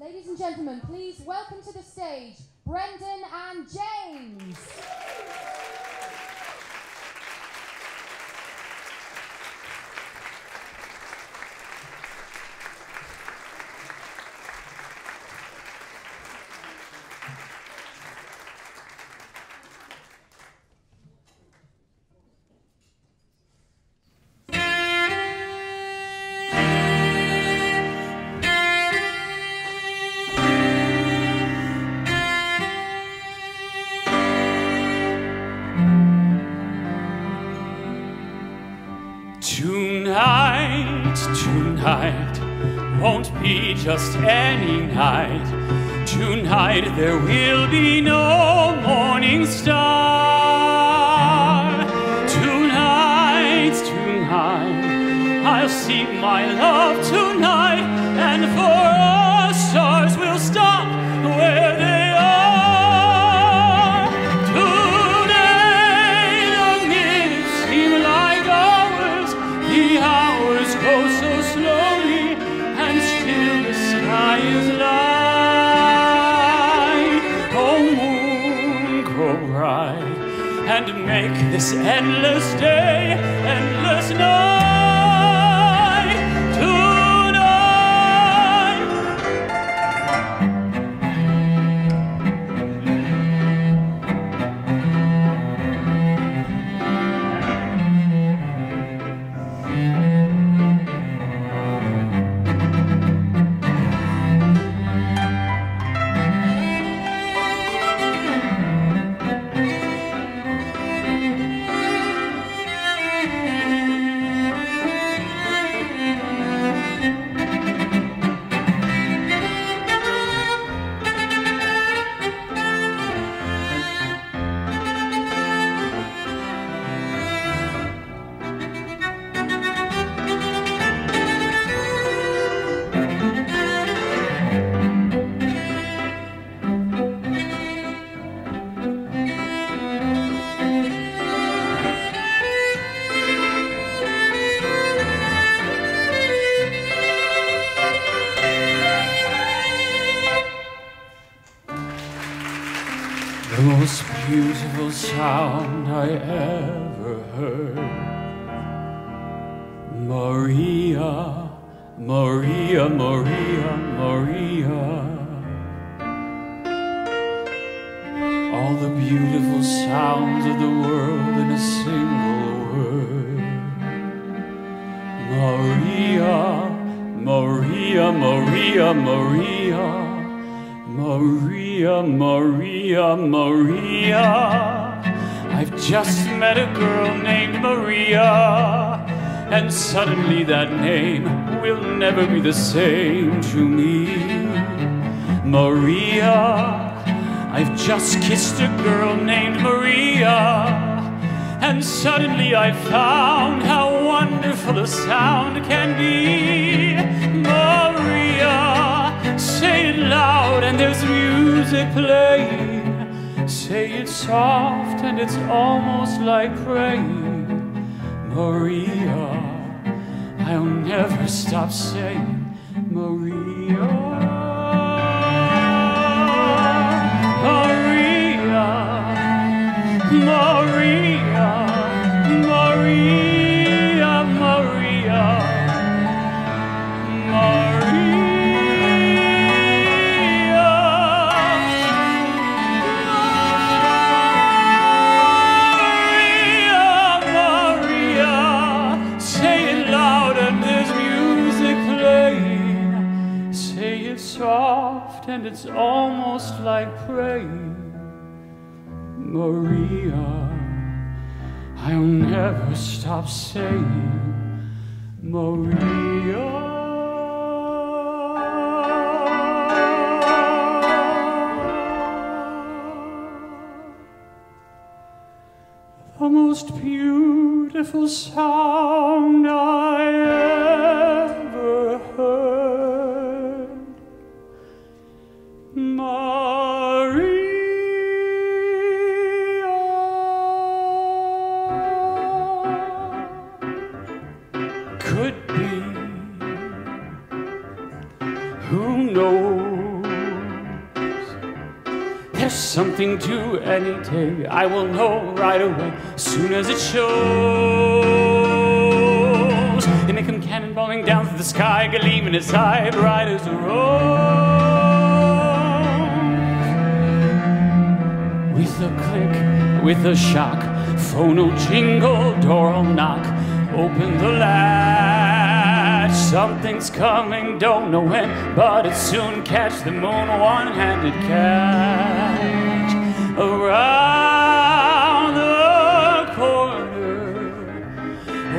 Ladies and gentlemen, please welcome to the stage Branden and James. Just any night. Tonight there will be no morning star. Tonight, tonight, I'll see my love tonight, endless day, most beautiful sound I ever heard. Maria, Maria, Maria, Maria. All the beautiful sounds of the world in a single word. Maria, Maria, Maria, Maria. Maria, Maria, Maria. I've just met a girl named Maria, and suddenly that name will never be the same to me. Maria, I've just kissed a girl named Maria, and suddenly I found how wonderful a sound can be. Maria, say it loud and there's music playing. Say it soft and it's almost like praying. Maria, I'll never stop saying Maria. Maria, Maria, and it's almost like praying. Maria, I'll never stop saying Maria. The most beautiful sound I There's something to any day. I will know right away, soon as it shows. And they come cannonballing down through the sky, gleam in his eye, bright as a rose. With a click, with a shock, phone will jingle, door will knock, open the latch. Something's coming, don't know when, but it soon catch the moon, one-handed catch. Around the corner,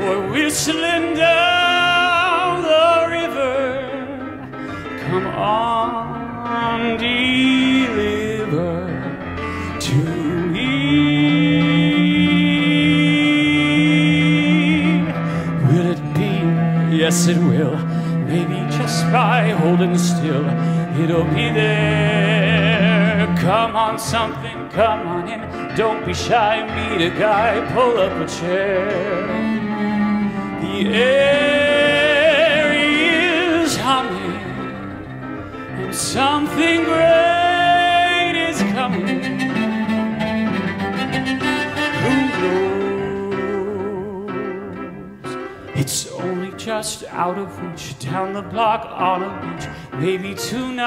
or whistling down the river. Come on, deliver to me. Will it be? Yes, it by holding still, it'll be there. Come on, something, come on in. Don't be shy, meet a guy, pull up a chair. The air is humming, and something great is coming. Who knows? Just out of reach, down the block on a beach. Maybe tonight,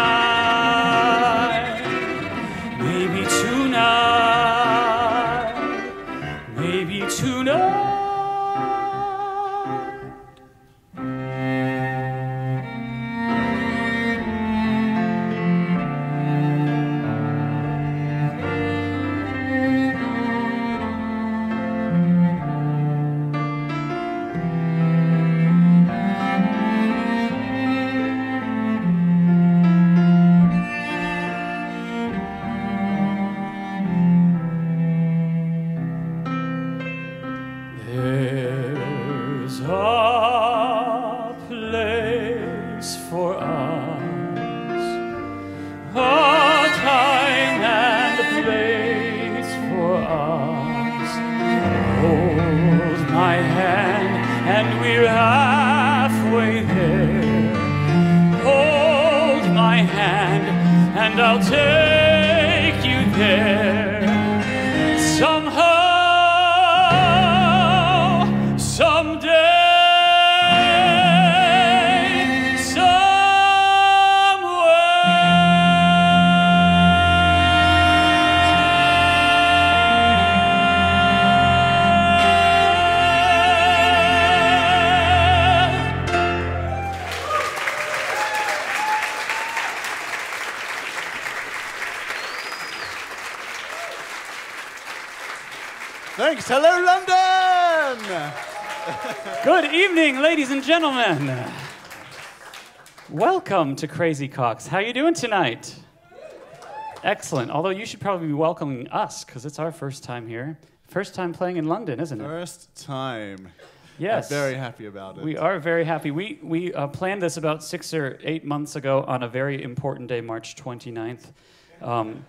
maybe tonight, gentlemen. Welcome to Crazy Coqs. How are you doing tonight? Excellent. Although you should probably be welcoming us because it's our first time here. First time playing in London, isn't it? First time. Yes. I'm very happy about it. We are very happy. We, we uh, planned this about six or eight months ago on a very important day, March 29th, um,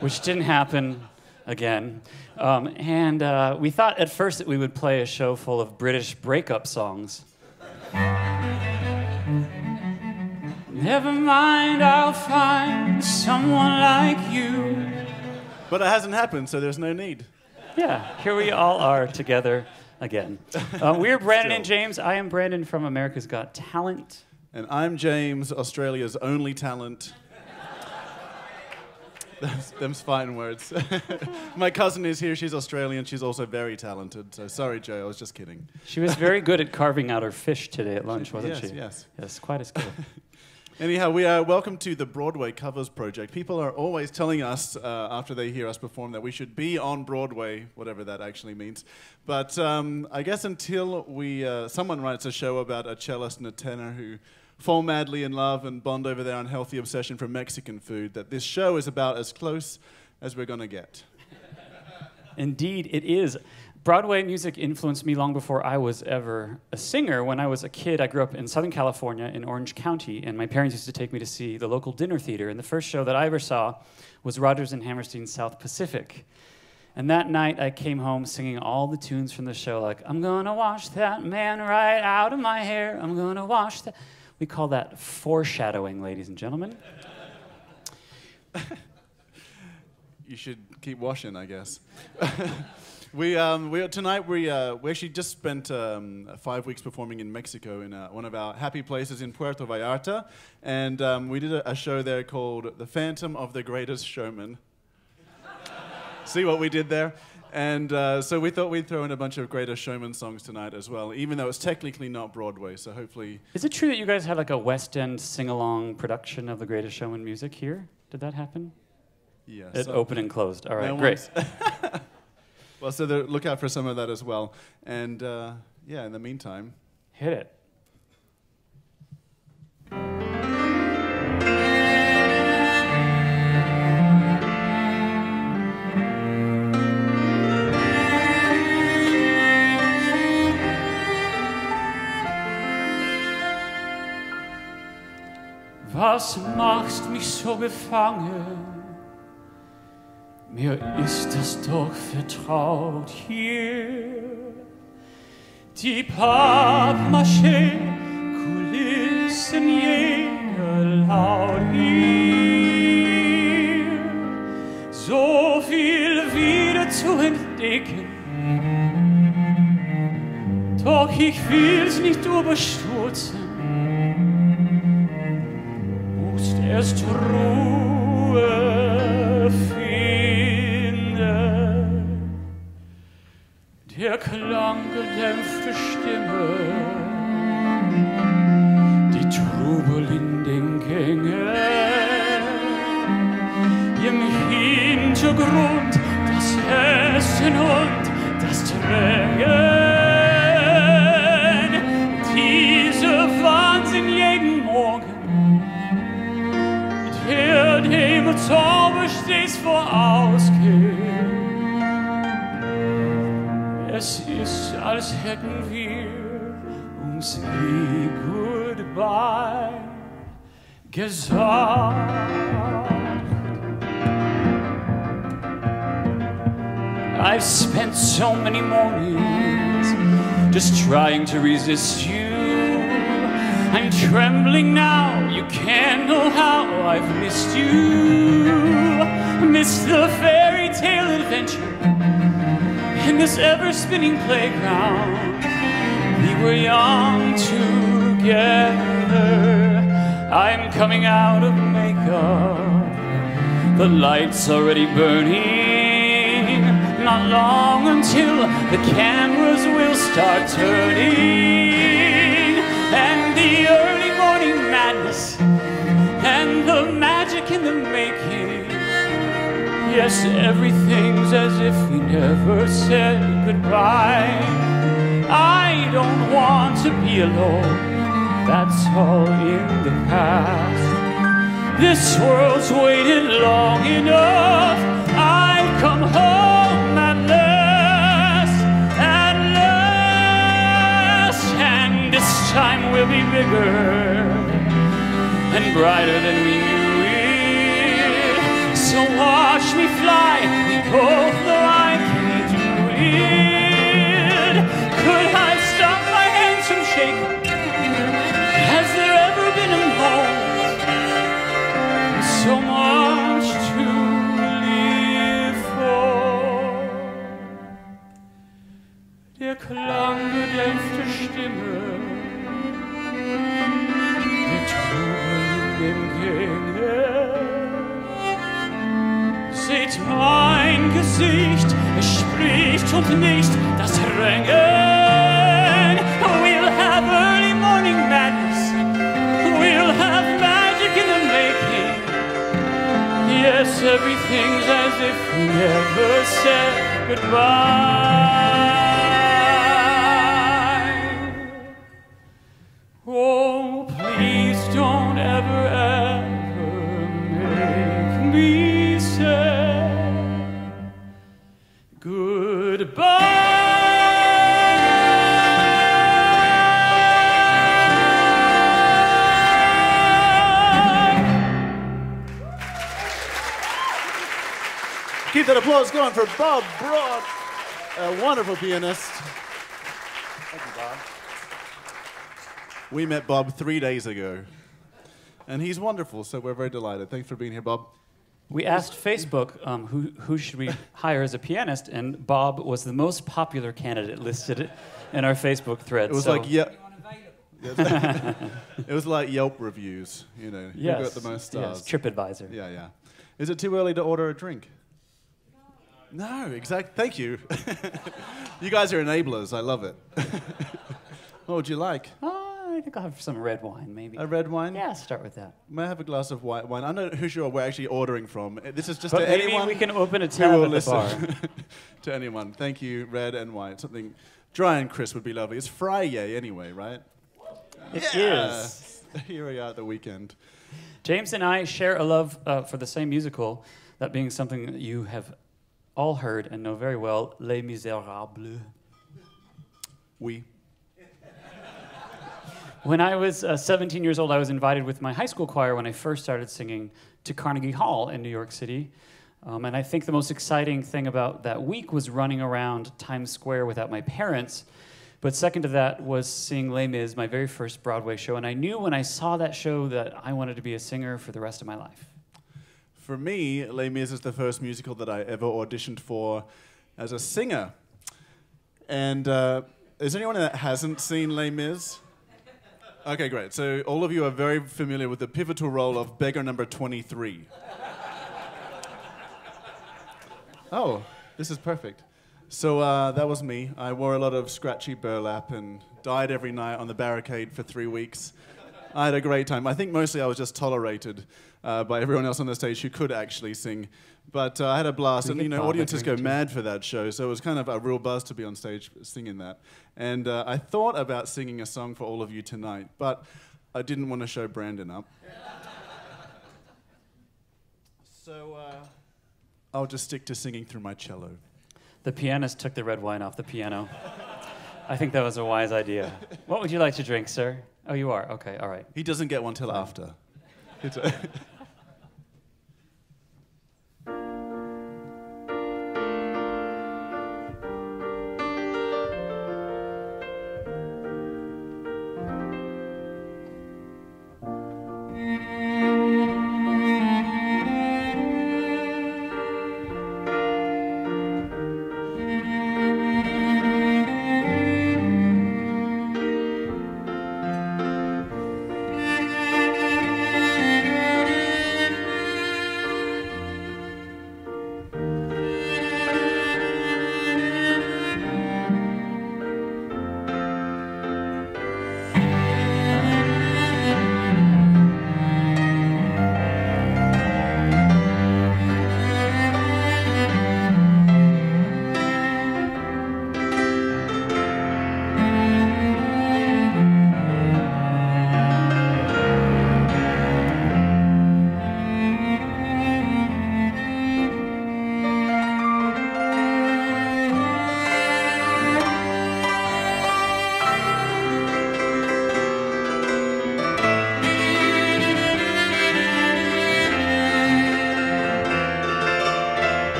which didn't happen again. Um, and uh, we thought at first that we would play a show full of British breakup songs. Never mind, I'll find someone like you. But it hasn't happened, so there's no need. Yeah, here we all are together again. Uh, we're Branden and James. I am Branden from America's Got Talent. And I'm James, Australia's only talent. Them's, them's fighting words. My cousin is here. She's Australian. She's also very talented. So sorry, Joe. I was just kidding. She was very good at carving out her fish today at lunch, wasn't yes, she? yes. Yes, quite a skill. Anyhow, we are welcome to the Broadway Covers Project. People are always telling us uh, after they hear us perform that we should be on Broadway, whatever that actually means. But um, I guess until we, uh, someone writes a show about a cellist and a tenor who fall madly in love and bond over their unhealthy obsession for Mexican food, that this show is about as close as we're going to get. Indeed, it is. Broadway music influenced me long before I was ever a singer. When I was a kid, I grew up in Southern California in Orange County, and my parents used to take me to see the local dinner theater. And the first show that I ever saw was Rodgers and Hammerstein's South Pacific. And that night, I came home singing all the tunes from the show, like, I'm gonna wash that man right out of my hair. I'm gonna wash that. We call that foreshadowing, ladies and gentlemen. you should keep washing, I guess. we, um, we tonight we, uh, we actually just spent um, five weeks performing in Mexico in uh, one of our happy places in Puerto Vallarta, and um, we did a, a show there called "The Phantom of the Greatest Showman." See what we did there? And uh, so we thought we'd throw in a bunch of Greatest Showman songs tonight as well, even though it's technically not Broadway. So hopefully, Is it true that you guys had like a West End sing along production of The Greatest Showman music here? Did that happen? yes. It opened and closed. All right, No great. well, so there, look out for some of that as well. And uh, yeah, in the meantime, Hit it. Was machst mich so gefangen? Mir ist das doch vertraut hier. Die Pappmaché-Kulissen, jeder Laut hier. So viel wieder zu entdecken. Doch ich will's nicht überstürzen. Musst erst Ruhe finden. Der Klang gedämpfte Stimme, die Trubel in den Gängen, im Hintergrund das Essen und das Drängen, dieser Wahnsinn jeden Morgen, der dem Zauber stets vorausgeht. Als hätten wir uns nie goodbye gesagt. I've spent so many mornings just trying to resist you. I'm trembling now, you can't know how I've missed you. Missed the fairy tale adventure in this ever spinning playground. We were young together. I'm coming out of makeup. The light's already burning. Not long until the cameras will start turning. Yes, everything's as if we never said goodbye. I don't want to be alone. That's all in the past. This world's waited long enough. I've come home at last, at last, and this time we'll be bigger and brighter than we knew it. So watch me Groß, doch, ich kann nicht. Could I stop my handsome shake? Has there ever been so much to live for? Der Klang gedämpfter Stimme Seht mein Gesicht, es spricht und nicht das Drängen. We'll have early morning madness. We'll have magic in the making. Yes, everything's as if we never said goodbye. Applause going for Bob Broad, a wonderful pianist. Thank you, Bob. We met Bob three days ago, and he's wonderful, so we're very delighted. Thanks for being here, Bob. We asked Facebook um, who, who should we hire as a pianist, and Bob was the most popular candidate listed in our Facebook thread. It was so- like yeah. it was like Yelp reviews, you know. yes, Who got the most stars? yes. TripAdvisor. Yeah, yeah. Is it too early to order a drink? No, exactly. Thank you. you guys are enablers. I love it. what would you like? Oh, I think I'll have some red wine, maybe. A red wine? yeah, start with that. May I have a glass of white wine? I don't know who sure we're actually ordering from. Uh, This is just But to maybe anyone we can open a tab at the bar. to anyone. Thank you, red and white. Something dry and crisp would be lovely. It's Friday anyway, right? It is. Yeah. Here we are at the weekend. James and I share a love uh, for the same musical, that being something that you have all heard and know very well, Les Miserables. We. When I was uh, 17 years old, I was invited with my high school choir when I first started singing to Carnegie Hall in New York City. Um, and I think the most exciting thing about that week was running around Times Square without my parents. But second to that was seeing Les Mis, my very first Broadway show. And I knew when I saw that show that I wanted to be a singer for the rest of my life. For me, Les Mis is the first musical that I ever auditioned for as a singer. And uh, is anyone that hasn't seen Les Mis? Okay, great. So all of you are very familiar with the pivotal role of beggar number 23. oh, this is perfect. So uh, that was me. I wore a lot of scratchy burlap and died every night on the barricade for three weeks. I had a great time. I think mostly I was just tolerated uh, by everyone else on the stage who could actually sing. But uh, I had a blast, and you know, audiences go mad for that show. So it was kind of a real buzz to be on stage singing that. And uh, I thought about singing a song for all of you tonight, but I didn't want to show Branden up. so uh, I'll just stick to singing through my cello. The pianist took the red wine off the piano. I think that was a wise idea. What would you like to drink, sir? Oh, you are? Okay, all right. He doesn't get one till after. It's a-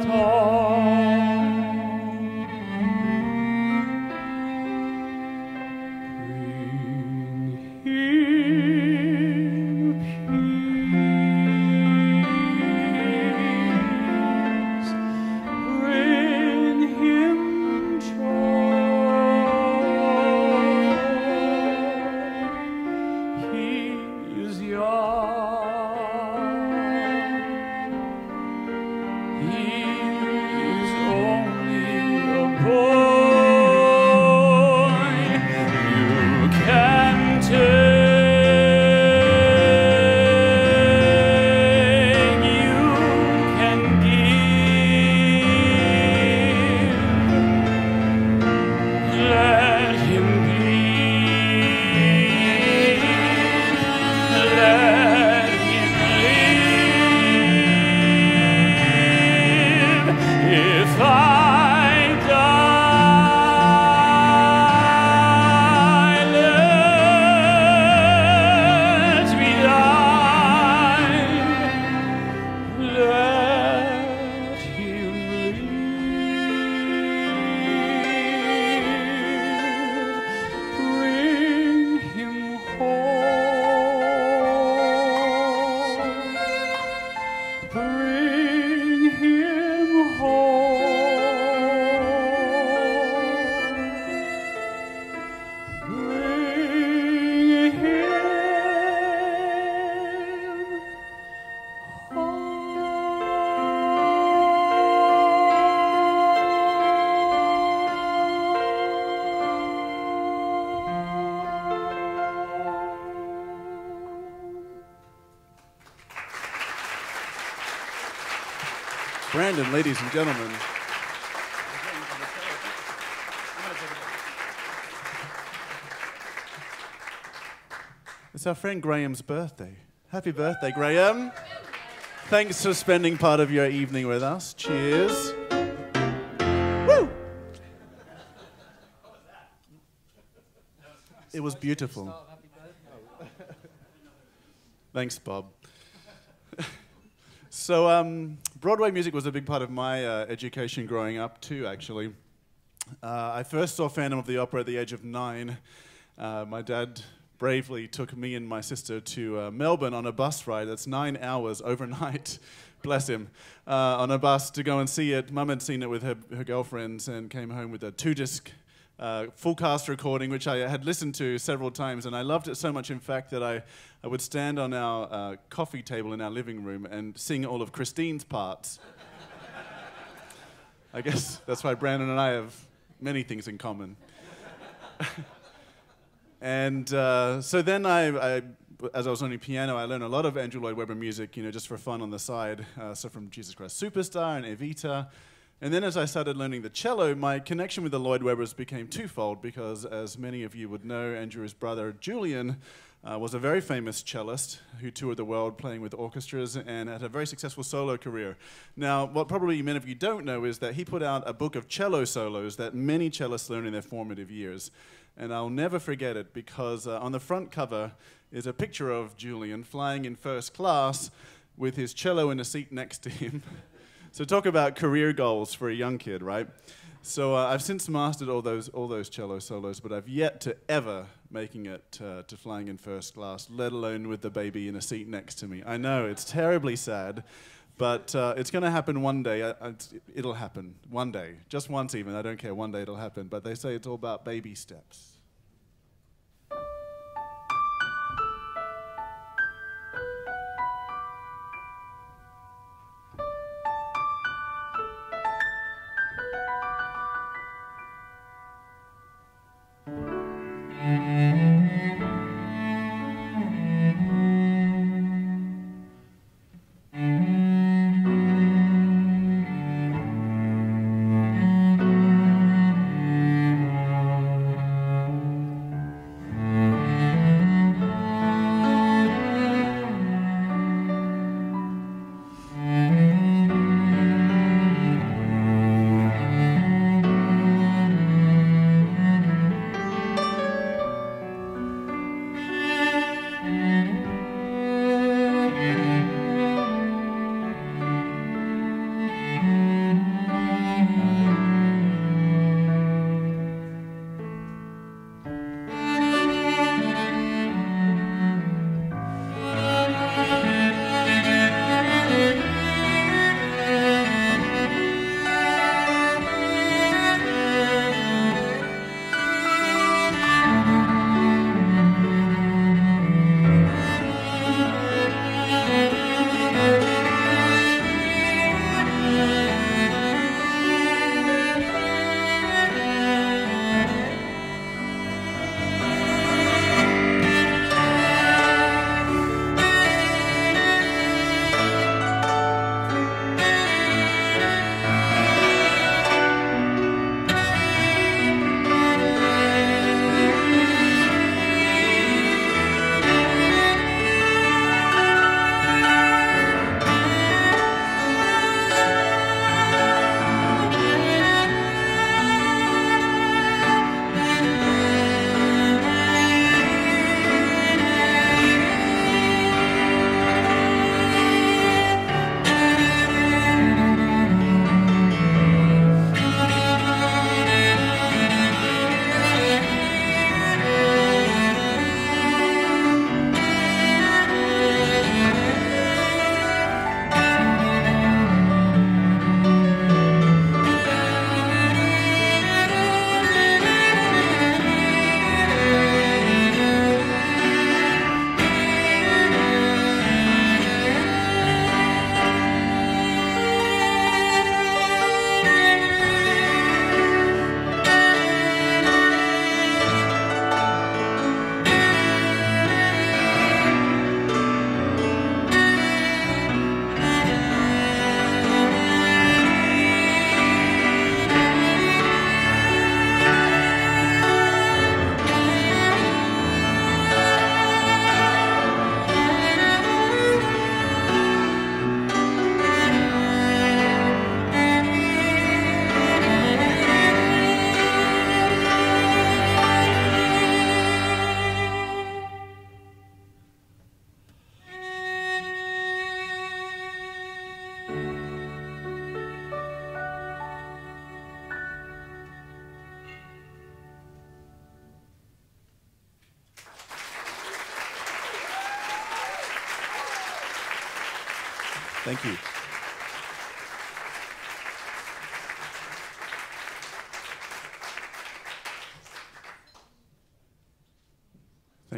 t'attends. Bring ladies and gentlemen. It's our friend Graham's birthday. Happy birthday, Graham. Thanks for spending part of your evening with us. Cheers. Woo! It was beautiful. Thanks, Bob. So, um, Broadway music was a big part of my uh, education growing up, too, actually. Uh, I first saw Phantom of the Opera at the age of nine. Uh, my dad bravely took me and my sister to uh, Melbourne on a bus ride that's nine hours overnight. Bless him. Uh, on a bus to go and see it. Mum had seen it with her, her girlfriends and came home with a two disc uh, full cast recording, which I had listened to several times, and I loved it so much, in fact, that I, I would stand on our uh, coffee table in our living room and sing all of Christine's parts. I guess that's why Branden and I have many things in common. and uh, so then I, I, as I was learning piano, I learned a lot of Andrew Lloyd Webber music, you know, just for fun on the side. Uh, so from Jesus Christ Superstar and Evita. And then as I started learning the cello, my connection with the Lloyd Webbers became twofold because, as many of you would know, Andrew's brother Julian uh, was a very famous cellist who toured the world playing with orchestras and had a very successful solo career. Now, what probably many of you don't know is that he put out a book of cello solos that many cellists learn in their formative years. And I'll never forget it because uh, on the front cover is a picture of Julian flying in first class with his cello in a seat next to him. So talk about career goals for a young kid, right? So uh, I've since mastered all those all those cello solos, but I've yet to ever making it uh, to flying in first class, let alone with the baby in a seat next to me. I know it's terribly sad, but uh, it's going to happen one day. I, I, it'll happen one day, just once even. I don't care. One day it'll happen. But they say it's all about baby steps.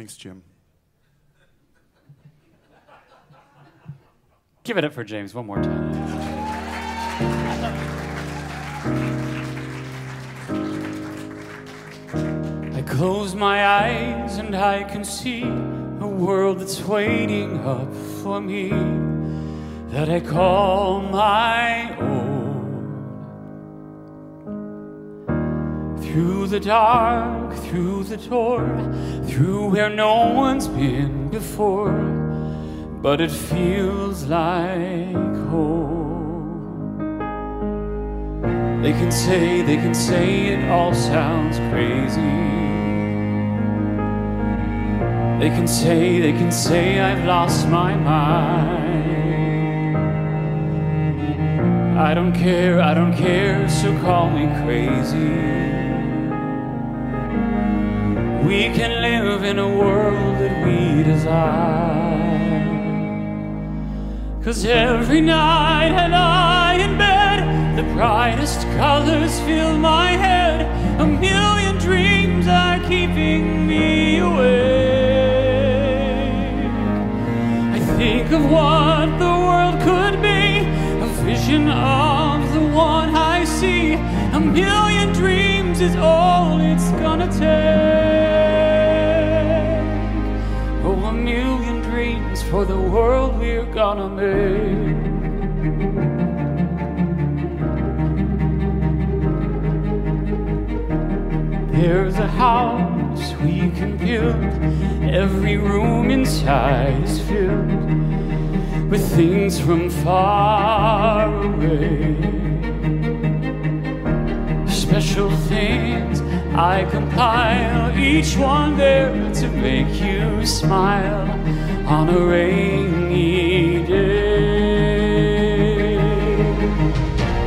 Thanks, Jim. Give it up for James one more time. I close my eyes and I can see a world that's waiting up for me that I call my own. Through the dark, through the door, through where no one's been before, but it feels like home. They can say, they can say it all sounds crazy. They can say, they can say I've lost my mind. I don't care, I don't care, so call me crazy. We can live in a world that we desire. Cause every night and I in bed, the brightest colors fill my head. A million dreams are keeping me awake. I think of what the world could be, a vision of the one I see. A million dreams is all it's gonna take. For the world we're gonna make. There's a house we can build. Every room inside is filled with things from far away. Special things I compile, each one there to make you smile on a rainy day.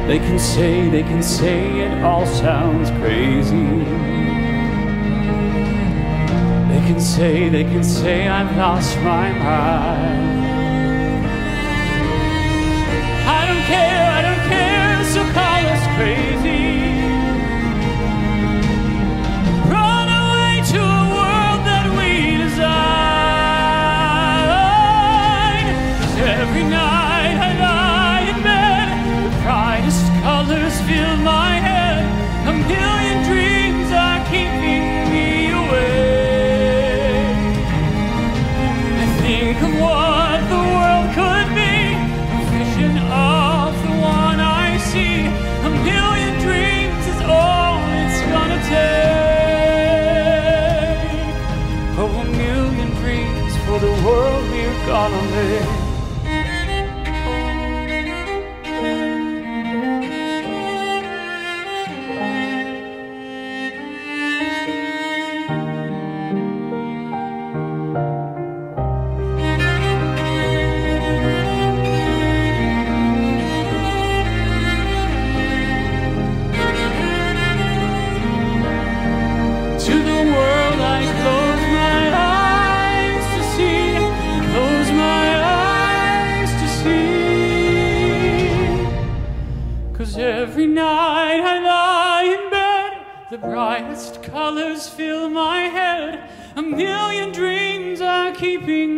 They can say, they can say it all sounds crazy. They can say, they can say I've lost my mind. I don't care, I don't care, so call us crazy. Fill my head. A million dreams are keeping me awake. I think of what the world could be, a vision of the one I see. A million dreams is all it's gonna take. Oh, a million dreams for the world we're gonna make. The brightest colors fill my head. A million dreams are keeping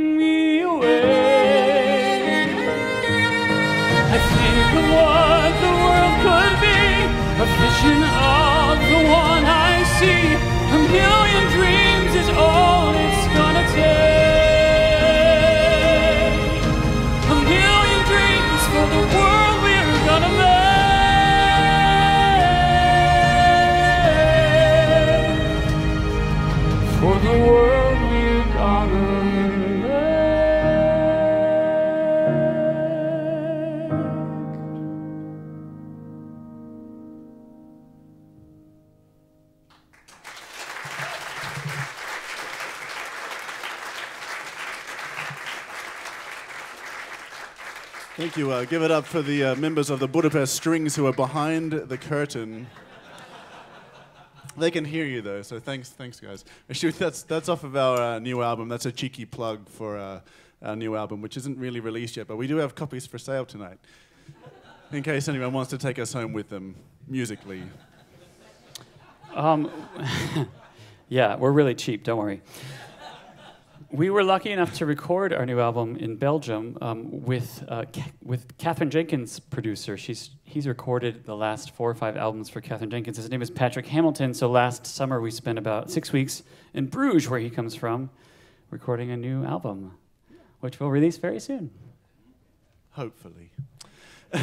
Thank you. Uh, give it up for the uh, members of the Budapest Strings who are behind the curtain. They can hear you though, so thanks, thanks guys. Actually, that's that's off of our uh, new album. That's a cheeky plug for uh, our new album, which isn't really released yet, but we do have copies for sale tonight, in case anyone wants to take us home with them musically. Um, yeah, we're really cheap, don't worry. We were lucky enough to record our new album in Belgium um, with, uh, with Katherine Jenkins' producer. She's, he's recorded the last four or five albums for Katherine Jenkins. His name is Patrick Hamilton. So last summer we spent about six weeks in Bruges, where he comes from, recording a new album, which we'll release very soon. Hopefully.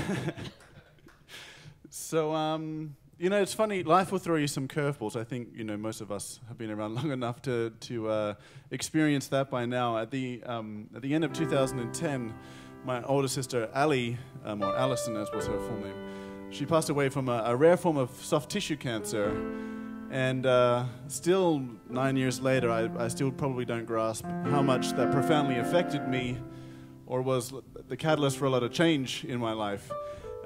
so, um, you know, it's funny. Life will throw you some curveballs. I think you know most of us have been around long enough to to uh, experience that by now. At the um, at the end of 2010, my older sister Ali, um, or Alison as was her full name, she passed away from a, a rare form of soft tissue cancer. And uh, still, nine years later, I, I still probably don't grasp how much that profoundly affected me or was the catalyst for a lot of change in my life.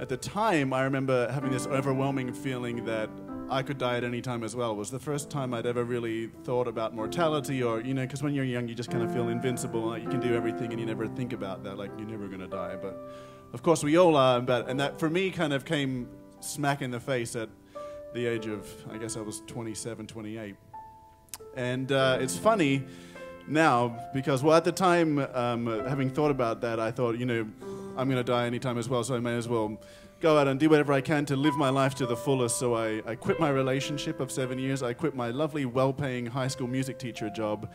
At the time, I remember having this overwhelming feeling that I could die at any time as well. It was the first time I'd ever really thought about mortality, or, you know, because when you're young, you just kind of feel invincible, like you can do everything, and you never think about that, like you're never going to die. But of course, we all are, but, and that for me kind of came smack in the face at the age of, I guess I was 27, 28. And uh, it's funny now because, well, at the time, um, having thought about that, I thought, you know, I'm going to die anytime as well, so I may as well go out and do whatever I can to live my life to the fullest. So I, I quit my relationship of seven years. I quit my lovely, well paying high school music teacher job.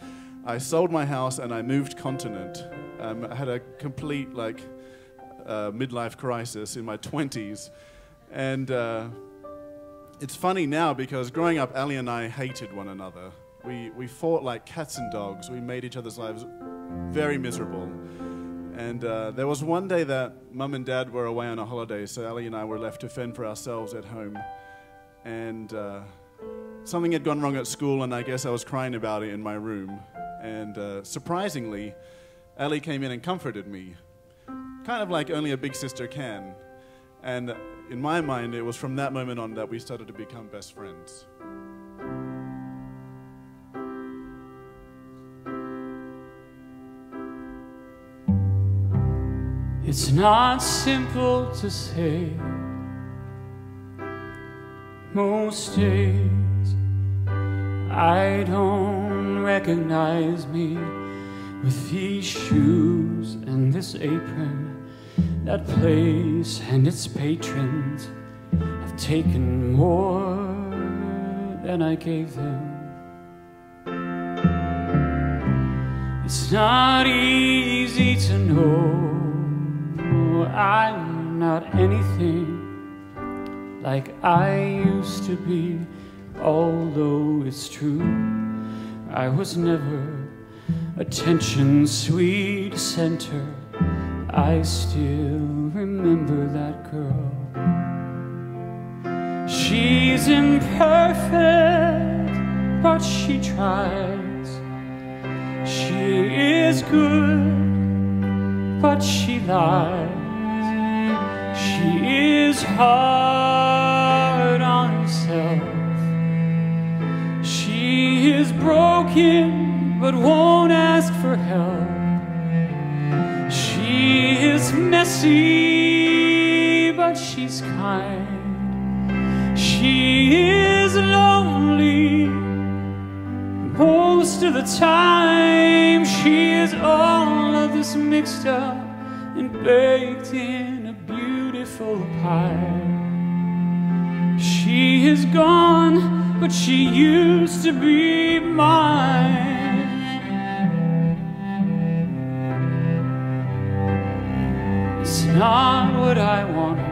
I sold my house and I moved continent. Um, I had a complete, like, uh, midlife crisis in my 20s. And uh, it's funny now because growing up, Ali and I hated one another. We, we fought like cats and dogs. We made each other's lives very miserable. And uh, there was one day that mum and dad were away on a holiday, so Ali and I were left to fend for ourselves at home. And uh, something had gone wrong at school, and I guess I was crying about it in my room. And uh, surprisingly, Ali came in and comforted me, kind of like only a big sister can. And in my mind, it was from that moment on that we started to become best friends. It's not simple to say. Most days I don't recognize me with these shoes and this apron. That place and its patrons have taken more than I gave them. It's not easy to know I'm not anything like I used to be, although it's true I was never attention sweet center. I still remember that girl. She's imperfect, but she tries. She is good, but she lies. She is hard on herself. She is broken, but won't ask for help. She is messy, but she's kind. She is lonely. Most of the time, she is all of this mixed up and baked in a beautiful pie. She is gone, but she used to be mine. It's not what I wanted.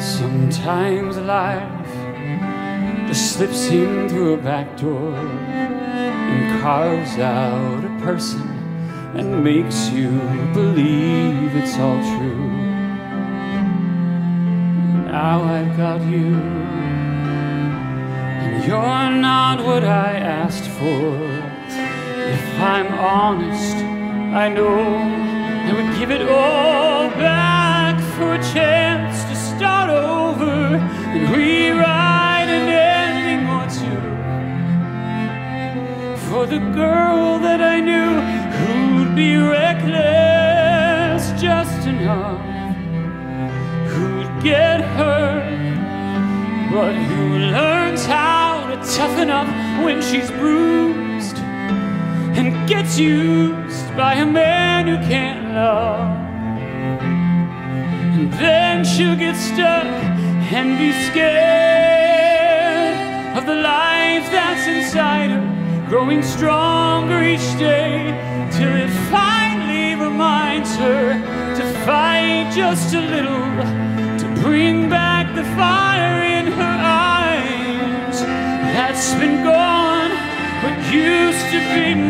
Sometimes life just slips in through a back door and carves out a person and makes you believe it's all true. Now I've got you, and you're not what I asked for. If I'm honest, I know I would give it all back for a chance to start over and rewrite for the girl that I knew who'd be reckless just enough, who'd get hurt, but who learns how to toughen up when she's bruised and gets used by a man who can't love. And then she'll get stuck and be scared of the life that's inside her growing stronger each day till it finally reminds her to fight just a little to bring back the fire in her eyes. That's been gone but used to be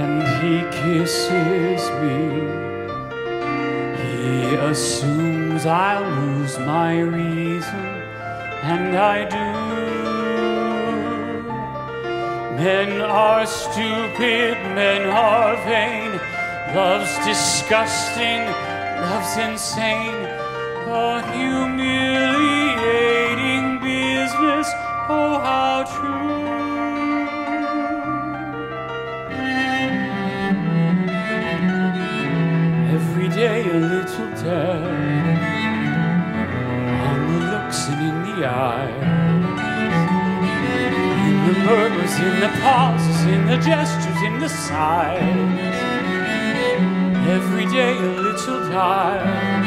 and he kisses me. He assumes I'll lose my reason, and I do. Men are stupid, men are vain. Love's disgusting, love's insane. A humiliating business, oh how true. In the pauses, in the gestures, in the sighs. Every day a little time.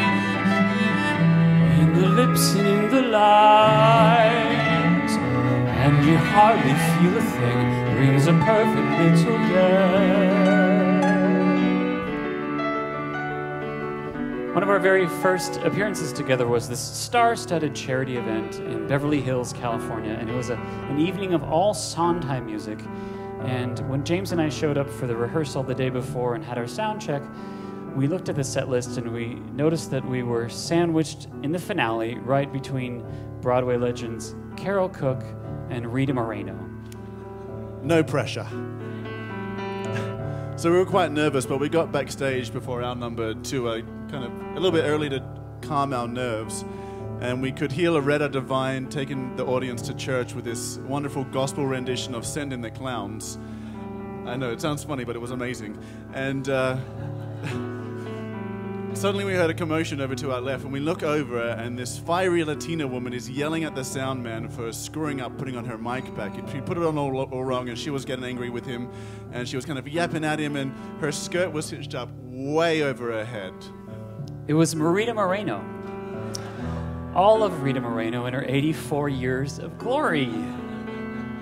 In the lips and in the lies. And you hardly feel a thing. Brings a perfect little death. One of our very first appearances together was this star studded charity event in Beverly Hills, California. And it was a, an evening of all Sondheim music. And when James and I showed up for the rehearsal the day before and had our sound check, we looked at the set list and we noticed that we were sandwiched in the finale right between Broadway legends Carole Cook and Rita Moreno. No pressure. So we were quite nervous, but we got backstage before our number to a kind of a little bit early to calm our nerves. And we could hear Loretta Devine taking the audience to church with this wonderful gospel rendition of Send in the Clowns. I know, it sounds funny, but it was amazing. And uh, Suddenly, we heard a commotion over to our left, and we look over, and this fiery Latina woman is yelling at the sound man for screwing up putting on her mic back. She put it on all, all wrong, and she was getting angry with him, and she was kind of yapping at him, and her skirt was hitched up way over her head. It was Marita Moreno. All of Rita Moreno in her 84 years of glory.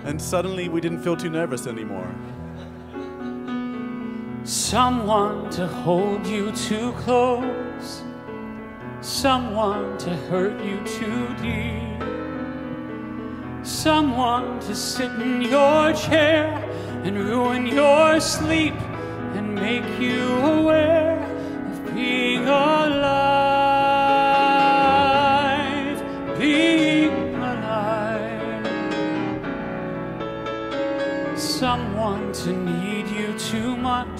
And suddenly, we didn't feel too nervous anymore. Someone to hold you too close. Someone to hurt you too deep. Someone to sit in your chair and ruin your sleep and make you aware being alive. Being alive. Someone to need you too much.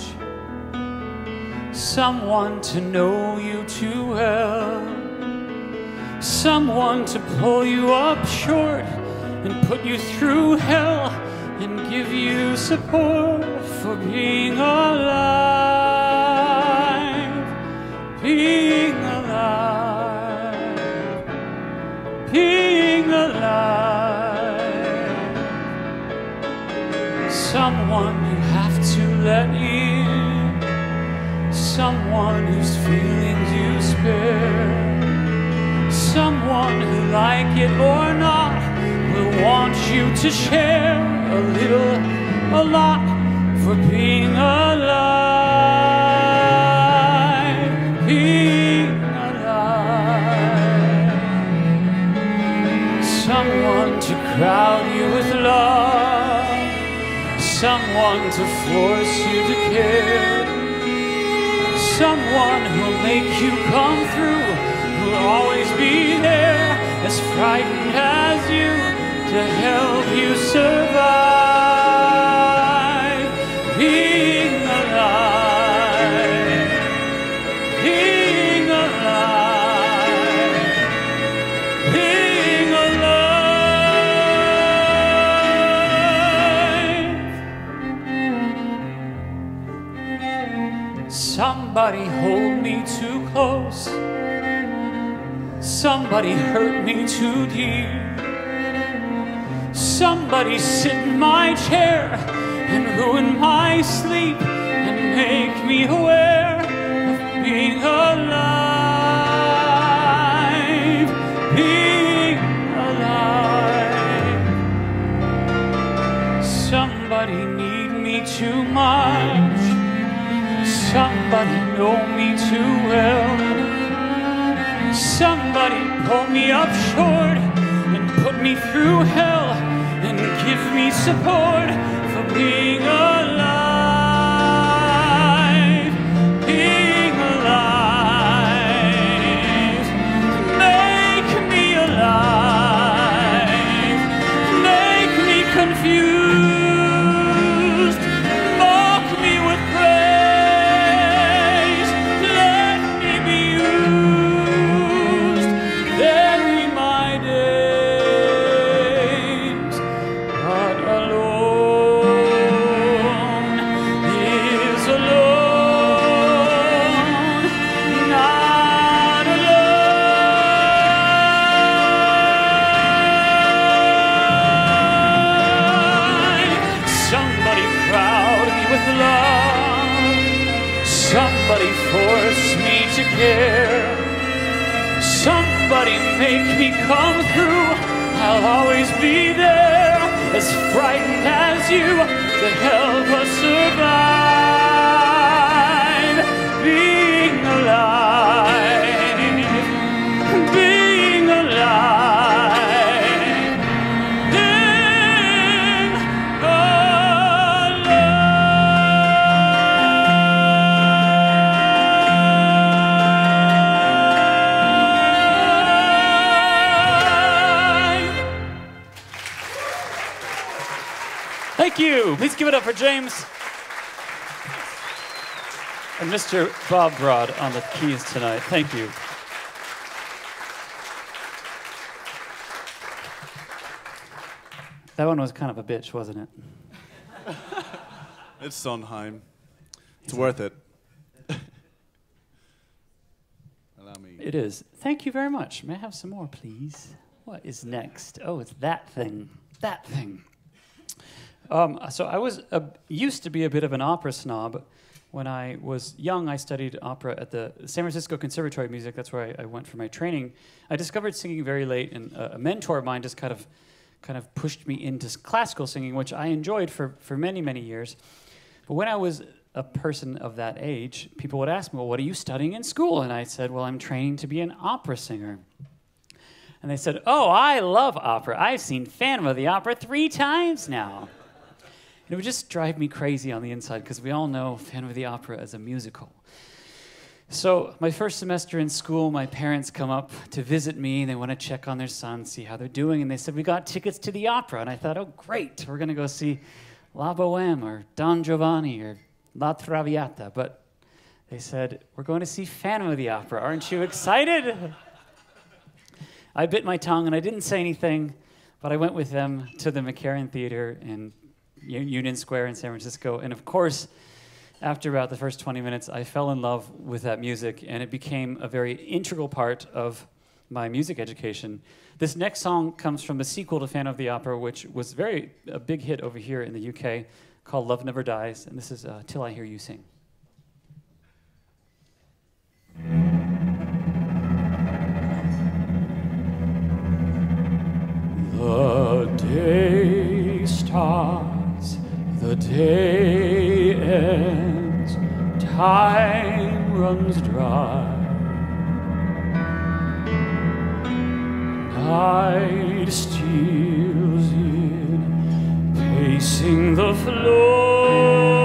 Someone to know you too well. Someone to pull you up short and put you through hell and give you support for being alive. Being alive. Being alive. Someone you have to let in, someone whose feelings you spare, someone who, like it or not, will want you to share a little, a lot for being alive, someone to force you to care, someone who'll make you come through, who'll always be there, as frightened as you, to help you survive. Somebody hold me too close. Somebody hurt me too deep. Somebody sit in my chair and ruin my sleep and make me aware of being alive. Being alive. Somebody need me too much. Somebody know me too well. Somebody pull me up short and put me through hell and give me support for being alive. Bob Broad on the keys tonight. Thank you. That one was kind of a bitch, wasn't it? It's Sondheim. It's worth it. it is. Thank you very much. May I have some more, please? What is next? Oh, it's that thing. That thing. Um, so I was a, used to be a bit of an opera snob. When I was young, I studied opera at the San Francisco Conservatory of Music. That's where I, I went for my training. I discovered singing very late, and a, a mentor of mine just kind of, kind of pushed me into classical singing, which I enjoyed for, for many, many years. But when I was a person of that age, people would ask me, Well, what are you studying in school? And I said, Well, I'm training to be an opera singer. And they said, Oh, I love opera. I've seen Phantom of the Opera three times now. And it would just drive me crazy on the inside because we all know Phantom of the Opera as a musical. So, my first semester in school, my parents come up to visit me. They want to check on their son, see how they're doing. And they said, We got tickets to the opera. And I thought, Oh, great. We're going to go see La Boheme or Don Giovanni or La Traviata, but they said, We're going to see Phantom of the Opera. Aren't you excited? I bit my tongue and I didn't say anything, but I went with them to the Curran Theater in Union Square in San Francisco. And of course, after about the first 20 minutes, I fell in love with that music, and it became a very integral part of my music education. This next song comes from the sequel to Phantom of the Opera, which was very a big hit over here in the UK called Love Never Dies, and this is uh, Till I Hear You Sing. The day starts, the day ends, time runs dry. Night steals in, pacing the floor.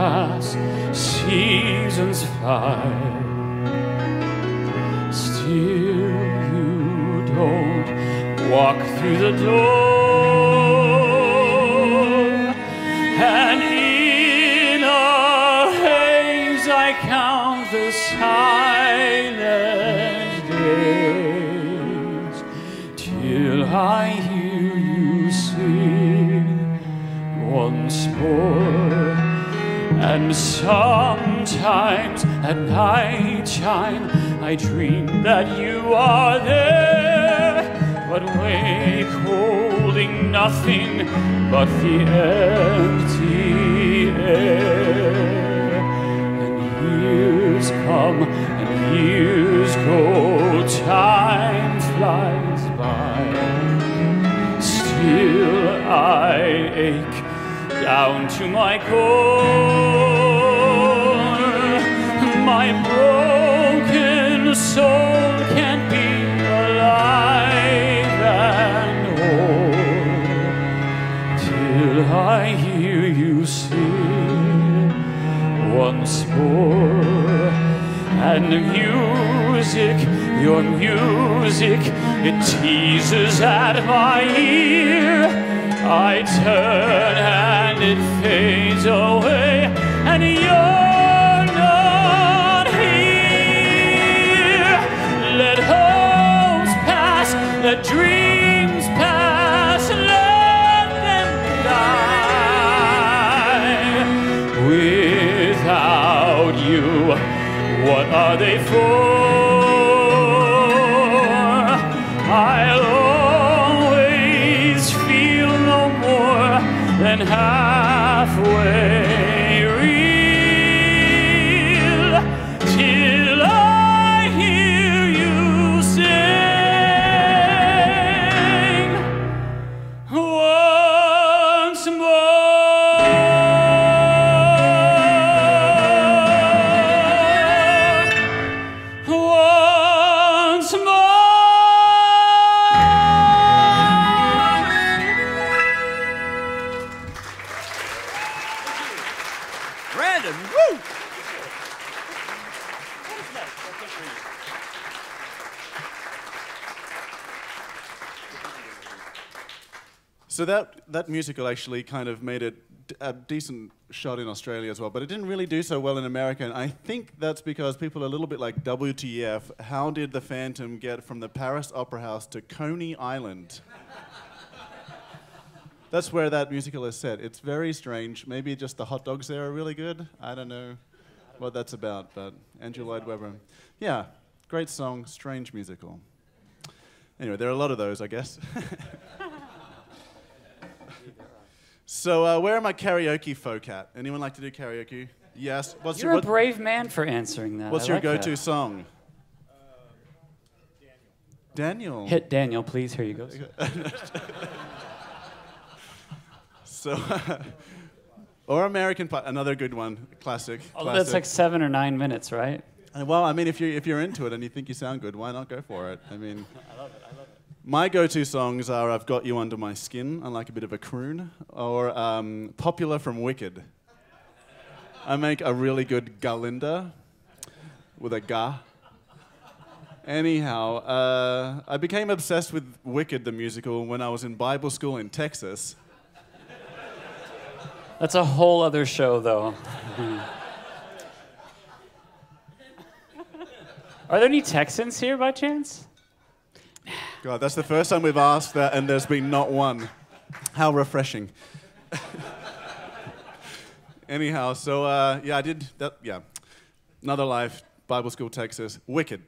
Pass, seasons fly still you don't walk through the door. And in a haze I count the silent days till I And sometimes at night time I dream that you are there, but wake holding nothing but the empty air. And years come and years go, time flies by. Still I ache down to my core. My broken soul can't be alive and whole till I hear you sing once more. And the music, your music, it teases at my ear. I turn and it fades away, and you're let dreams pass, let them die. Without you, what are they for? I'll always feel no more than halfway that musical actually kind of made it a decent shot in Australia as well, but it didn't really do so well in America. And I think that's because people are a little bit like WTF. How did the Phantom get from the Paris Opera House to Coney Island? that's where that musical is set. It's very strange. Maybe just the hot dogs there are really good. I don't know what that's about, but Andrew Lloyd Webber. Yeah, great song, strange musical. Anyway, there are a lot of those, I guess. so, uh, where are my karaoke folk at? Anyone like to do karaoke? Yes. What's You're your, a brave man for answering that. what's I your like go-to that. song? Daniel. Hit Daniel, please. Here you go. So, or American Pie, another good one, classic. Although that's like seven or nine minutes, right? Uh, Well, I mean, if you're if you're into it and you think you sound good, why not go for it? I mean, my go-to songs are "I've Got You Under My Skin" I like a bit of a croon, or um, "Popular" from Wicked. I make a really good Galinda with a ga. Anyhow, uh, I became obsessed with Wicked the musical when I was in Bible school in Texas. That's a whole other show, though. Are there any Texans here by chance? God, that's the first time we've asked that, and there's been not one. How refreshing. Anyhow, so uh, yeah, I did that. Yeah, another life, Bible school, Texas, Wicked.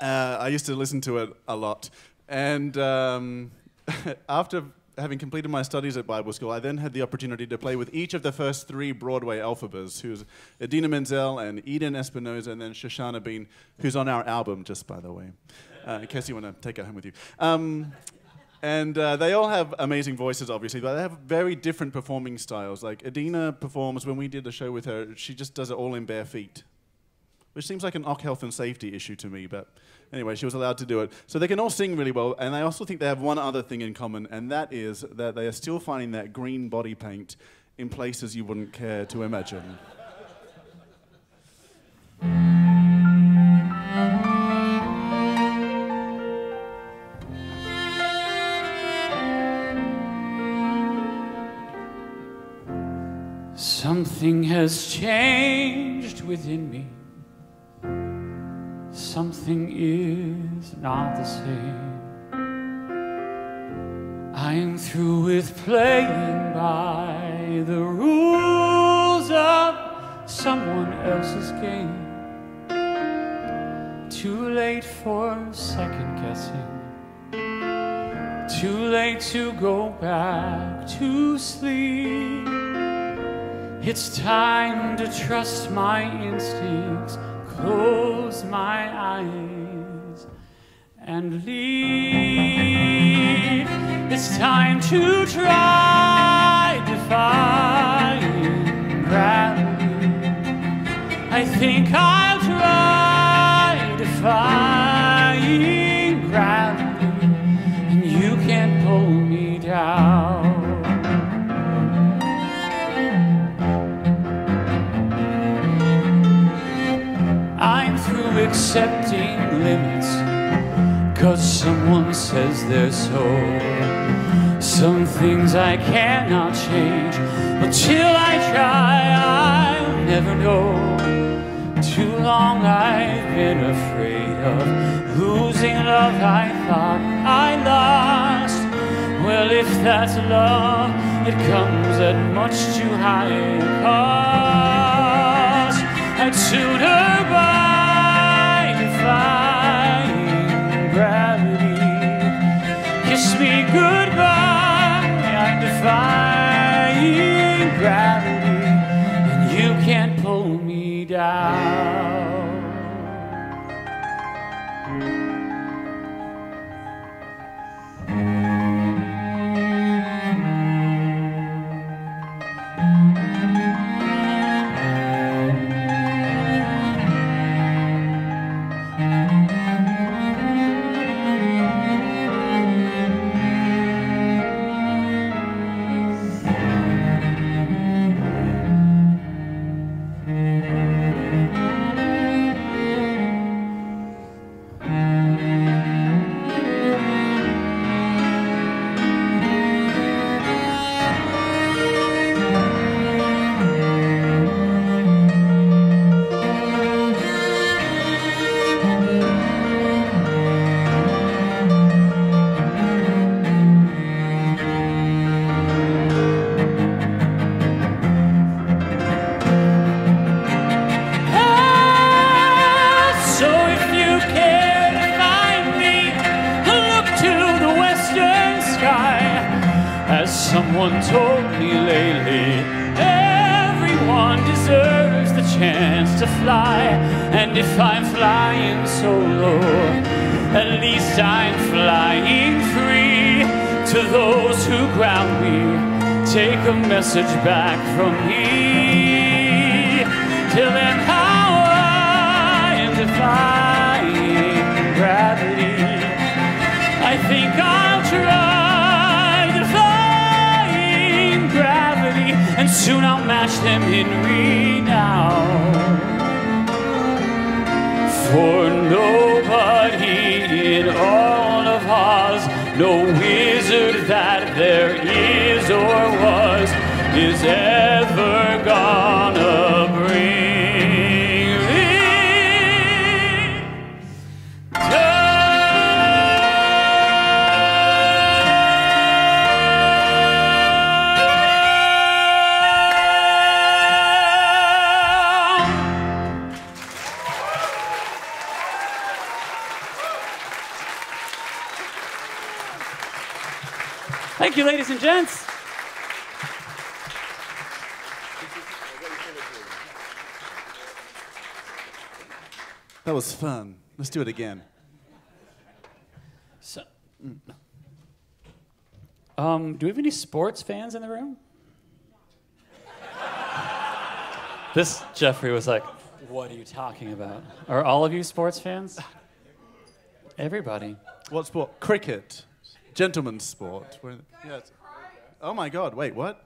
Uh, I used to listen to it a lot, and um, after having completed my studies at Bible school, I then had the opportunity to play with each of the first three Broadway Elphabas, who's Idina Menzel and Eden Espinosa, and then Shoshana Bean, who's on our album, just by the way, uh, in case you want to take it home with you. Um, and uh, they all have amazing voices, obviously, but they have very different performing styles. Like Idina performs, when we did the show with her, she just does it all in bare feet, which seems like an OSHA health and safety issue to me, but anyway, she was allowed to do it. So they can all sing really well, and I also think they have one other thing in common, and that is that they are still finding that green body paint in places you wouldn't care to imagine. Something has changed within me. Something is not the same. I'm through with playing by the rules of someone else's game. Too late for second guessing. Too late to go back to sleep. It's time to trust my instincts, close my eyes, and leave. It's time to try defying gravity. I think I'll limits, cause someone says they're so. Some things I cannot change, but till I try, I'll never know. Too long I've been afraid of losing love I thought I lost. Well, if that's love, it comes at much too high a cost. I'd sooner buy Kiss me goodbye. Thank you, ladies and gents. That was fun. Let's do it again. So, um, do we have any sports fans in the room? this Jeffrey was like, "What are you talking about? Are all of you sports fans?" Everybody. What sport? Cricket. Gentlemen's sport. Yes. Oh my God! Wait, what?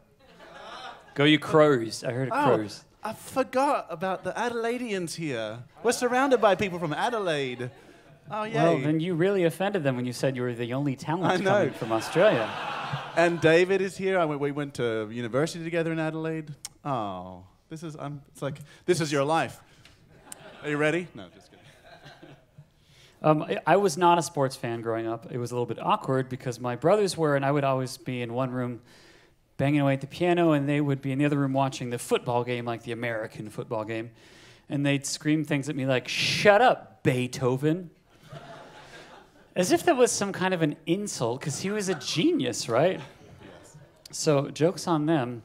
Go you crows! I heard of Oh, crows. I forgot about the Adelaideans here. We're surrounded by people from Adelaide. Oh yay! Well, then you really offended them when you said you were the only talent I know. coming from Australia. and David is here. I went, we went to university together in Adelaide. Oh, this is. I'm, it's like this is your life. Are you ready? No, just. Um, I- was not a sports fan growing up. It was a little bit awkward because my brothers were, and I would always be in one room banging away at the piano, and they would be in the other room watching the football game, like the American football game. And they'd scream things at me like, Shut up, Beethoven. As if that was some kind of an insult, because he was a genius, right? So, jokes on them.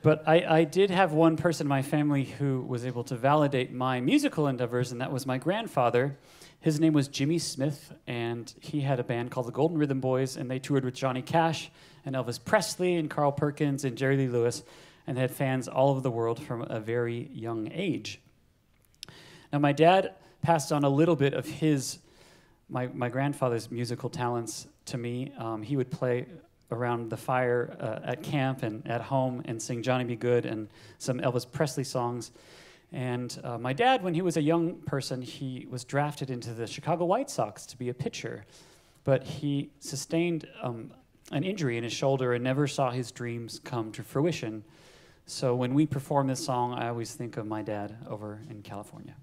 But I, I did have one person in my family who was able to validate my musical endeavors, and that was my grandfather. His name was Jimmy Smith, and he had a band called the Golden Rhythm Boys, and they toured with Johnny Cash and Elvis Presley and Carl Perkins and Jerry Lee Lewis, and had fans all over the world from a very young age. Now, my dad passed on a little bit of his, my, my grandfather's musical talents to me. Um, he would play around the fire uh, at camp and at home and sing Johnny Be Good and some Elvis Presley songs. And uh, my dad, when he was a young person, he was drafted into the Chicago White Sox to be a pitcher. But he sustained um, an injury in his shoulder and never saw his dreams come to fruition. So when we perform this song, I always think of my dad over in California.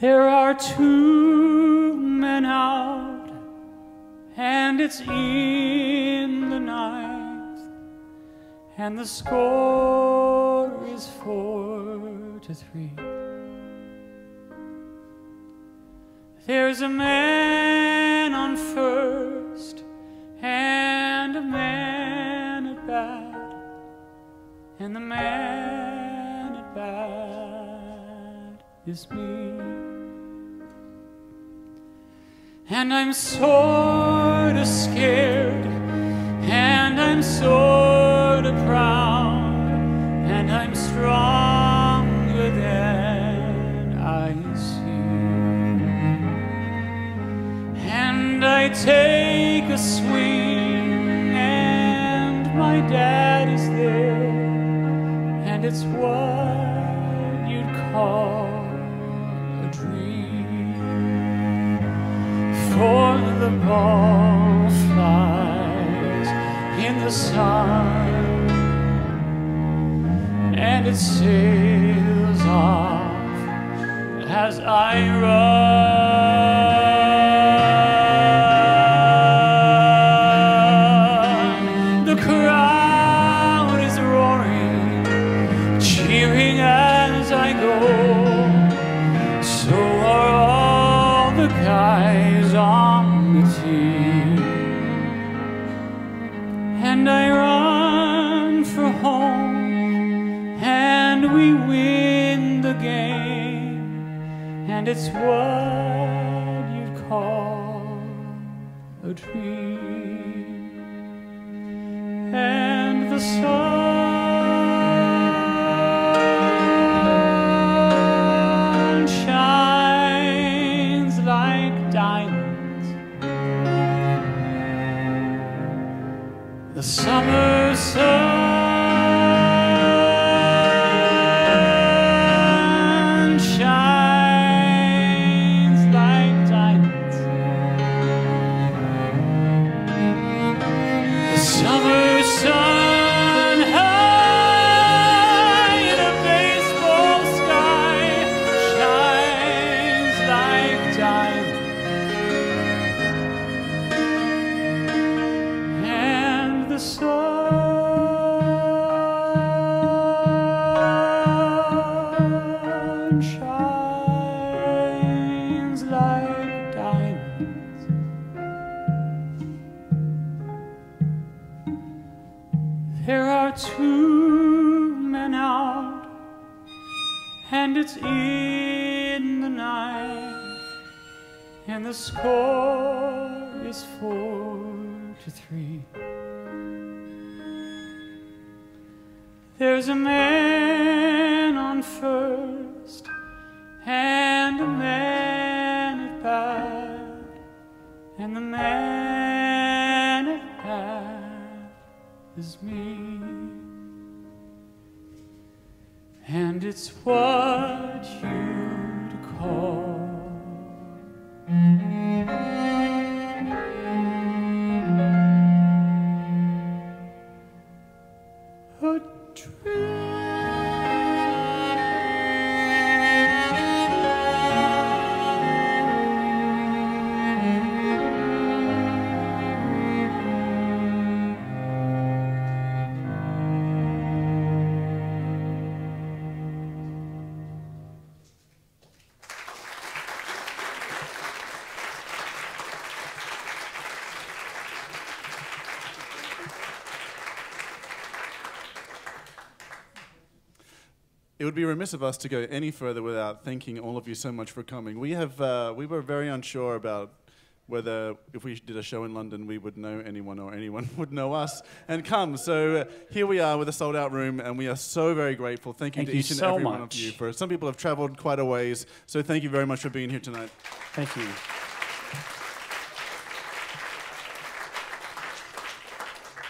There are two men out, and it's in the night, and the score is four to three. There's a man on first, and a man at bat, and the man at bat is me. And I'm sort of scared, and I'm sort of proud, and I'm stronger than I seem. And I take a swing, and my dad is there, and it's what you'd call for the ball flies in the sun. And it sails off as I it's what you'd call a dream. It would be remiss of us to go any further without thanking all of you so much for coming. We have uh, we were very unsure about whether if we did a show in London we would know anyone or anyone would know us and come. So uh, here we are with a sold out room and we are so very grateful. Thank you Thank to you each and so every one of you. For some people have traveled quite a ways, so thank you very much for being here tonight. Thank you.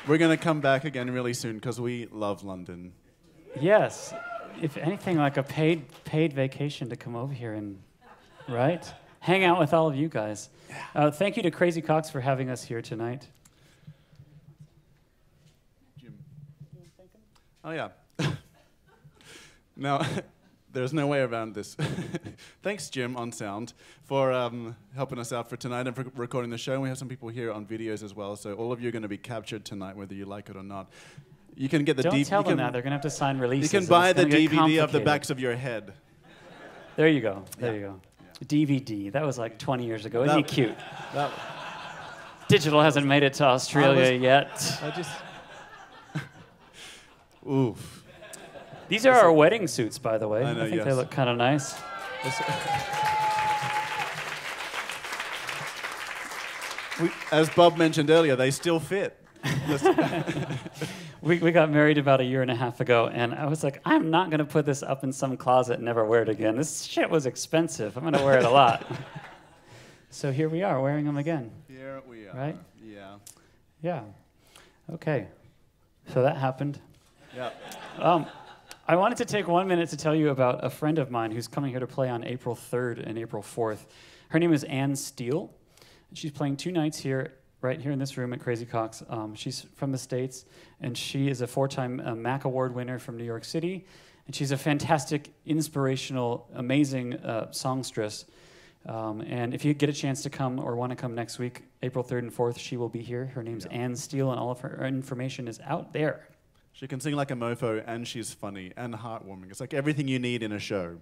We're going to come back again really soon because we love London. Yes, if anything, like a paid paid vacation to come over here and right hang out with all of you guys. Uh, thank you to Crazy Coqs for having us here tonight. Jim. Oh yeah. now, there's no way around this. Thanks, Jim, on sound, for um, helping us out for tonight and for recording the show. And we have some people here on videos as well, so all of you are going to be captured tonight, whether you like it or not. You can get the Don't D- tell you them that; they're gonna have to sign releases. You can buy the DVD of the backs of your head. There you go. There you go. DVD. That was like 20 years ago. Isn't That- he cute? That, Digital hasn't made it to Australia was- yet. I just. Oof. These are our wedding suits, by the way. I know, think they look kind of nice. We, as Bob mentioned earlier, they still fit. We, we got married about a year and a half ago, and I was like, I'm not going to put this up in some closet and never wear it again. This shit was expensive. I'm going to wear it a lot. so here we are, wearing them again. Here we are. Right? Yeah. Yeah. Okay. So that happened. Yeah. Um, I wanted to take one minute to tell you about a friend of mine who's coming here to play on April 3rd and April 4th. Her name is Anne Steele. She's playing two nights here, right here in this room at Crazy Coqs. Um, she's from the States, and she is a four time uh, MAC Award winner from New York City. And she's a fantastic, inspirational, amazing uh, songstress. Um, and if you get a chance to come or want to come next week, April 3rd and 4th, she will be here. Her name's Anne Steele, and all of her information is out there. She can sing like a mofo, and she's funny and heartwarming. It's like everything you need in a show,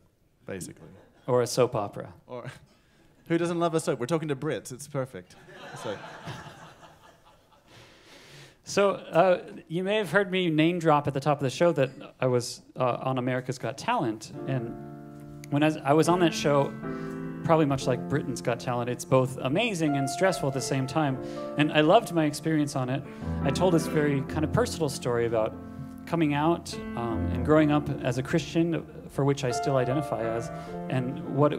basically. Or a soap opera. Or who doesn't love a soap? We're talking to Brits. It's perfect. So, So uh, you may have heard me name drop at the top of the show that I was uh, on America's Got Talent, and when I was, I was on that show, probably much like Britain's Got Talent, it's both amazing and stressful at the same time. And I loved my experience on it. I told this very kind of personal story about coming out um, and growing up as a Christian, for which I still identify as, and what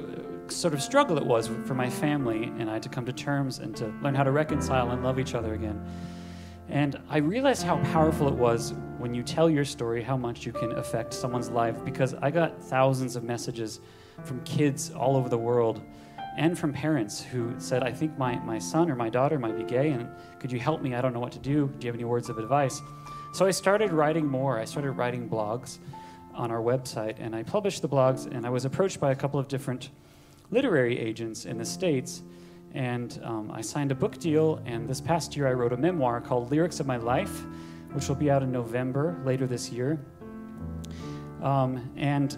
sort of struggle it was for my family and I to come to terms and to learn how to reconcile and love each other again. And I realized how powerful it was when you tell your story, how much you can affect someone's life, because I got thousands of messages from kids all over the world and from parents who said, I think my, my son or my daughter might be gay, and could you help me? I don't know what to do. Do you have any words of advice? So I started writing more. I started writing blogs on our website, and I published the blogs, and I was approached by a couple of different literary agents in the States and um, I signed a book deal. And this past year, I wrote a memoir called Lyrics of My Life, which will be out in November later this year. Um, and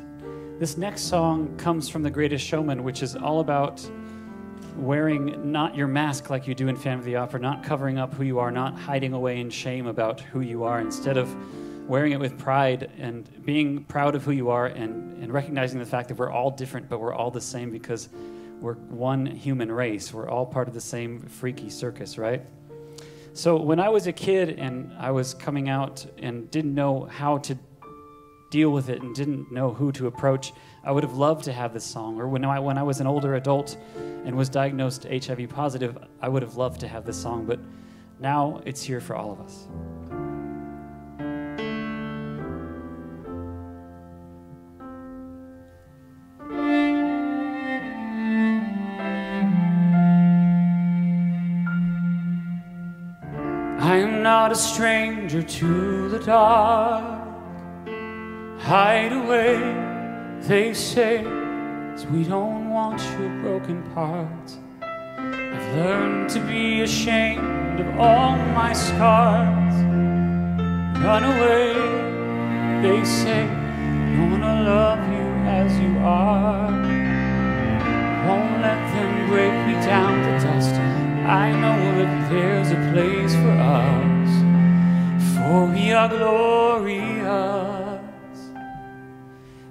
this next song comes from The Greatest Showman, which is all about wearing not your mask like you do in Phantom of the Opera, not covering up who you are, not hiding away in shame about who you are, instead of wearing it with pride and being proud of who you are and, and recognizing the fact that we're all different, but we're all the same because we're one human race. We're all part of the same freaky circus, right? So when I was a kid and I was coming out and didn't know how to deal with it and didn't know who to approach, I would have loved to have this song. Or when I, when I was an older adult and was diagnosed HIV positive, I would have loved to have this song. But now it's here for all of us. Not a stranger to the dark. Hide away, they say, cause we don't want your broken parts. I've learned to be ashamed of all my scars. Run away, they say, no will love you as you are. Won't let them break me down to dust. I know that there's a place for us, for we are glorious.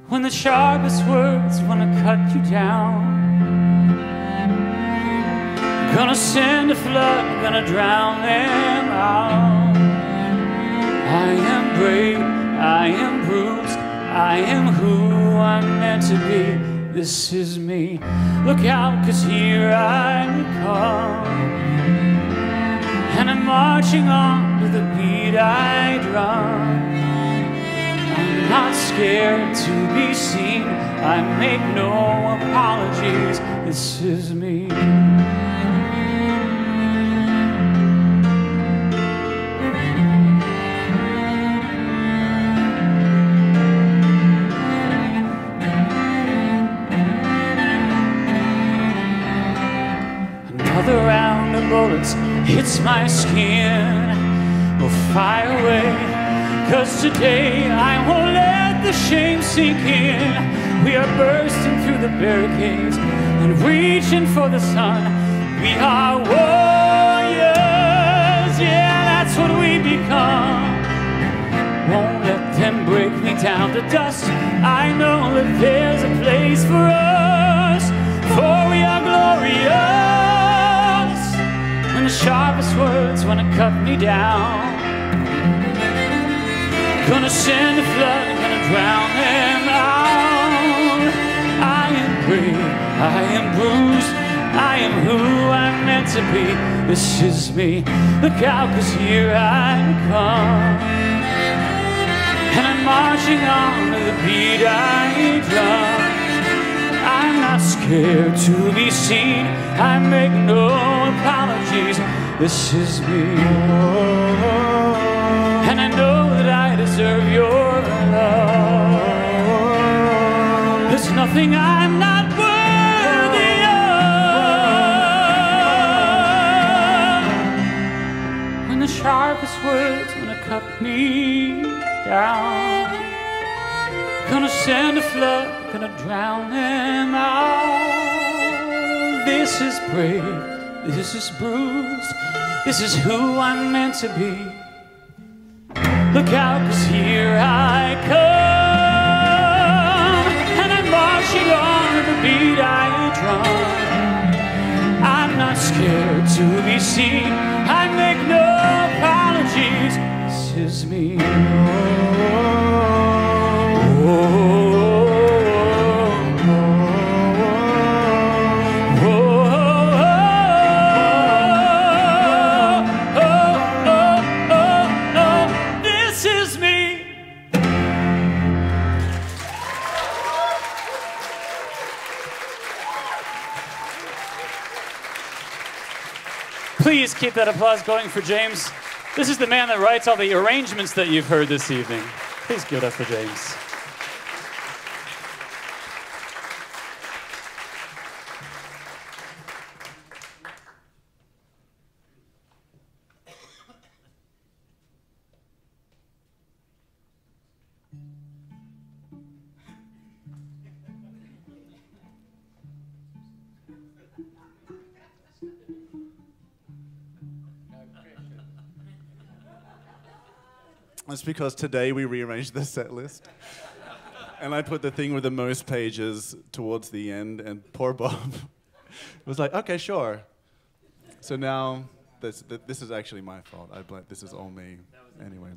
When the sharpest words want to cut you down, gonna send a flood, gonna drown them out. I am brave, I am bruised, I am who I'm meant to be. This is me. Look out, cause here I come. And I'm marching on to the beat I drum. I'm not scared to be seen. I make no apologies. This is me. Hits my skin will fire away. Cause today I won't let the shame sink in. We are bursting through the barricades and reaching for the sun. We are warriors, yeah, that's what we become. Won't let them break me down to dust. I know that there's a place for us, sharpest words wanna cut me down. Gonna send a flood, gonna drown them out. I am brave, I am bruised, I am who I'm meant to be. This is me. Look out, cause here I come. And I'm marching on to the beat I drum. Not scared to be seen. I make no apologies. This is me. And I know that I deserve your love. There's nothing I'm not worthy of. When the sharpest words wanna cut me down, gonna send a flood gonna drown them out. This is brave, this is bruised, this is who I'm meant to be. Look out, cause here I come, and I'm marching on the beat I drum. I'm not scared to be seen. I make no apologies. This is me. This keep that applause going for James. This is the man that writes all the arrangements that you've heard this evening. Please give it up for James. That's because today we rearranged the set list. and I put the thing with the most pages towards the end, and poor Bob was like, okay, sure. So now this, this is actually my fault. I blame, this is all me. Anyway.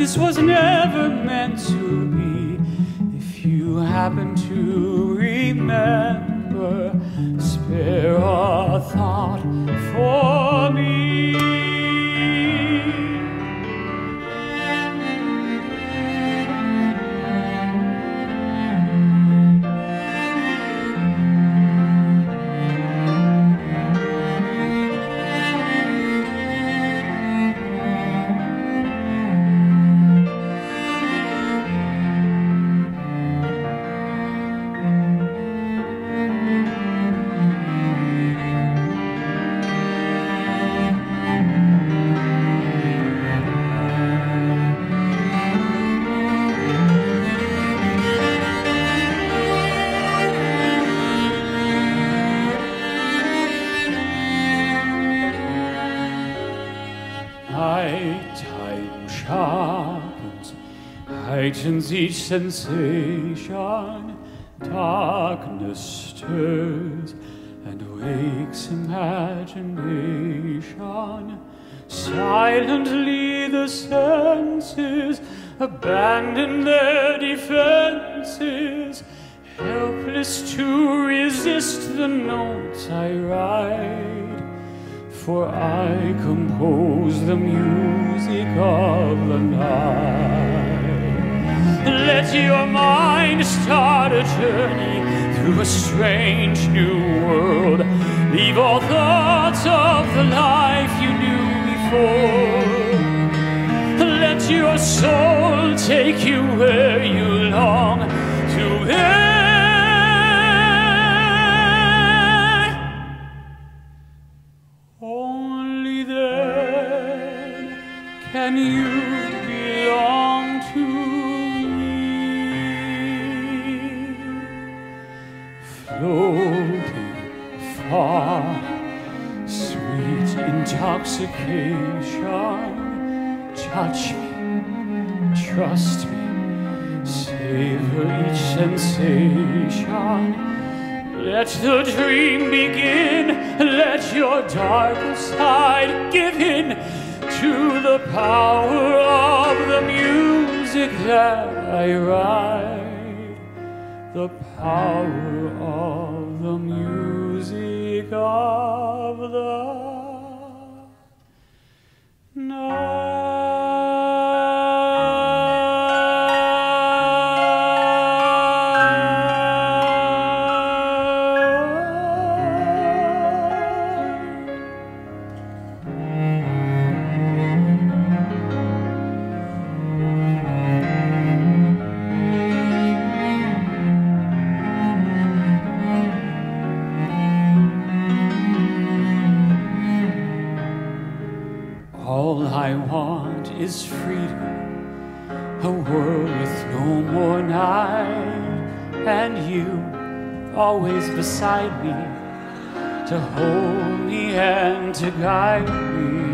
This each sensation. Darkness stirs and wakes imagination. Silently the senses abandon their defenses, helpless to resist the notes I write. For I compose the music of the night. Let your mind start a journey through a strange new world. Leave all thoughts of the life you knew before. Let your soul take you where you long to Touch me, trust me, savor each sensation. Let the dream begin. Let your darker side give in to the power of the music that I write. The power of the music of the night. I want is freedom, a world with no more night, and you always beside me to hold me and to guide me.